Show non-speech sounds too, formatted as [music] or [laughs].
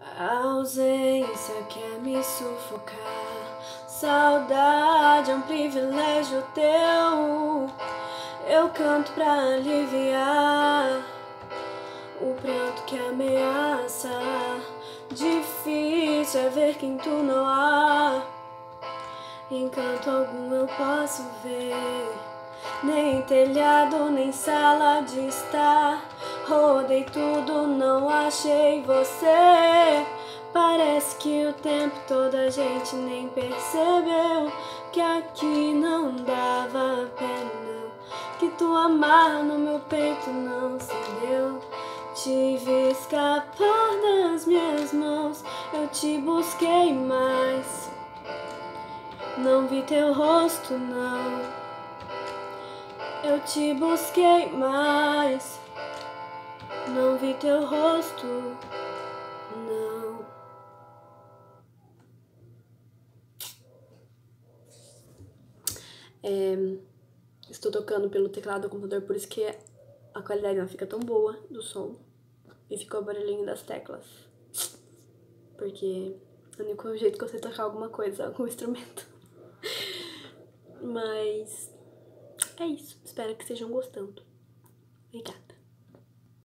A ausência quer me sufocar. Saudade é um privilégio teu. Eu canto pra aliviar o pranto que ameaça. Difícil é ver quem tu não há. Encanto algum eu posso ver. Nem telhado, nem sala de estar. Rodei tudo, não achei você. Parece que o tempo todo a gente nem percebeu que aqui não dava pena. Que tu amar no meu peito não se deu. Tive escapar das minhas mãos, eu te busquei mais. Não vi teu rosto, não. Eu te busquei mais. Não vi teu rosto, não. É, estou tocando pelo teclado do computador, por isso que a qualidade não fica tão boa do som. E ficou o barulhinho das teclas. Porque é o único jeito que eu sei tocar alguma coisa, algum instrumento. [laughs] Mas é isso. Espero que estejam gostando.